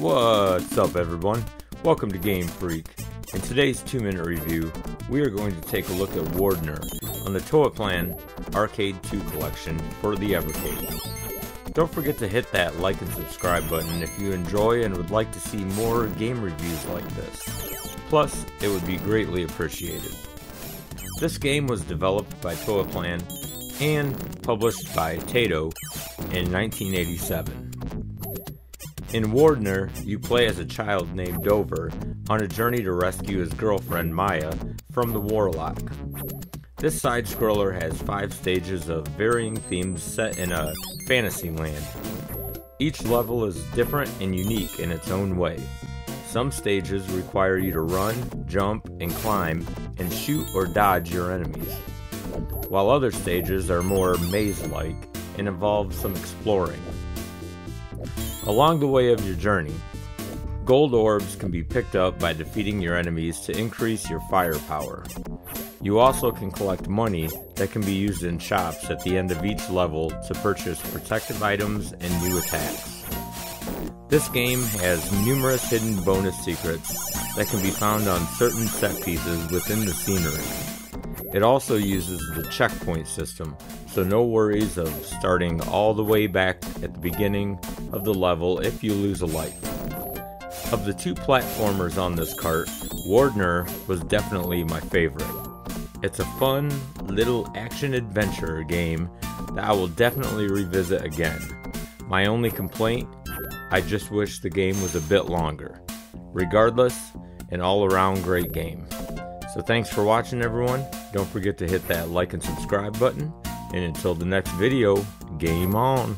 What's up, everyone? Welcome to Game Freak. In today's two minute review, we are going to take a look at Wardner on the Toaplan Arcade 2 collection for the Evercade. Don't forget to hit that like and subscribe button if you enjoy and would like to see more game reviews like this. Plus, it would be greatly appreciated. This game was developed by Toaplan and published by Taito in 1987. In Wardner, you play as a child named Dover on a journey to rescue his girlfriend Maya from the Warlock. This side scroller has five stages of varying themes set in a fantasy land. Each level is different and unique in its own way. Some stages require you to run, jump, and climb, and shoot or dodge your enemies, while other stages are more maze like and involve some exploring. Along the way of your journey, gold orbs can be picked up by defeating your enemies to increase your firepower. You also can collect money that can be used in shops at the end of each level to purchase protective items and new attacks. This game has numerous hidden bonus secrets that can be found on certain set pieces within the scenery. It also uses the checkpoint system, so no worries of starting all the way back at the beginning of the level if you lose a life. Of the two platformers on this cart, Wardner was definitely my favorite. It's a fun, little action adventure game that I will definitely revisit again. My only complaint I just wish the game was a bit longer. Regardless, an all around great game. So thanks for watching everyone. Don't forget to hit that like and subscribe button. And until the next video, game on.